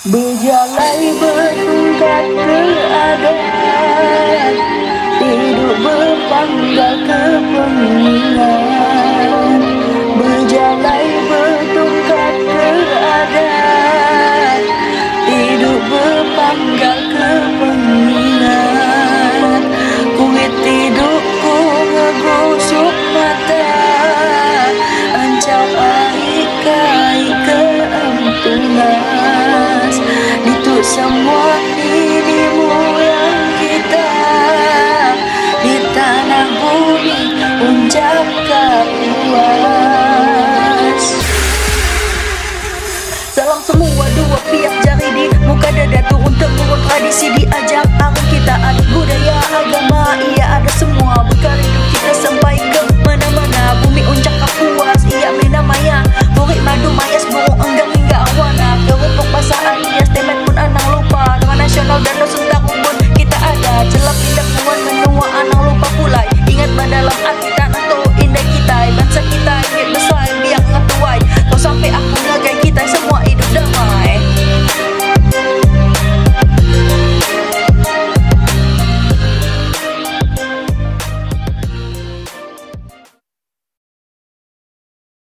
Berjalan bertingkat keadaan Hidup berbangga kepemimpinan. Berjalan bertingkat keadaan Hidup berbangga kepemimpinan. semua dirimu yang kita di tanah bumi unjak kapuara.